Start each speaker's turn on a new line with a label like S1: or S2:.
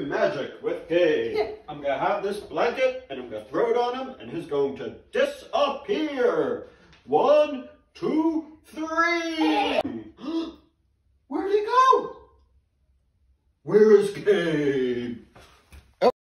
S1: Magic with Gabe. I'm gonna have this blanket and I'm gonna throw it on him and he's going to disappear. One, two, three. Where'd he go? Where is Kay?